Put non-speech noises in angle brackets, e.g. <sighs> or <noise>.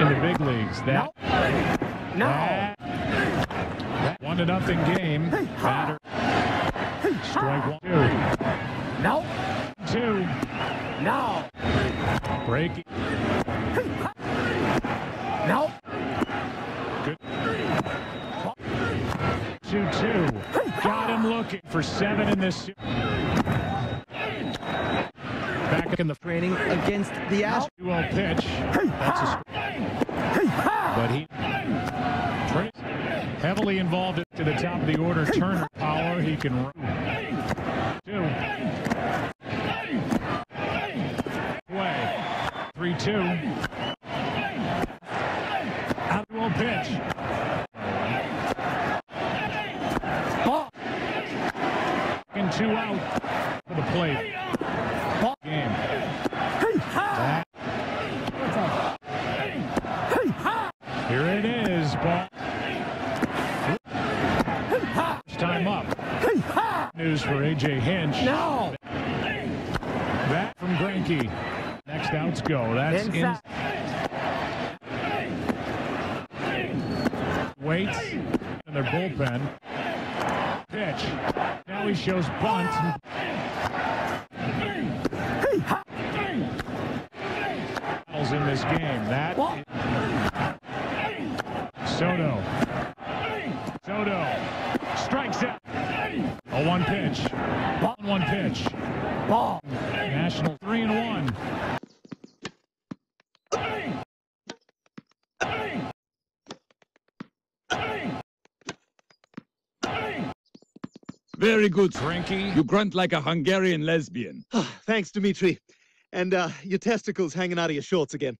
in the big leagues. That, No. that, that one to nothing game. Batter. Strike one, two, No. two. No. Breaking. No. Good. Two two. Got him looking for seven in this. Back in the Training against the Astros. 2-0 pitch. That's a but he heavily involved to the top of the order. Turner power. He can run. Two. Way. Three two. Out of pitch. Ball. And two out for the plate. Ball game. Back. Here it is. Ball. First time up. News for AJ Hinch. No. That from Greinke. Next outs go. That's in. Waits in their bullpen. Pitch. Now he shows bunt. In this game. That Ball. Soto. Soto strikes out. A one pitch. Ball one pitch. Ball. National three and one. Very good. Greinke. You grunt like a Hungarian lesbian. <sighs> Thanks, Dimitri. And uh, your testicles hanging out of your shorts again.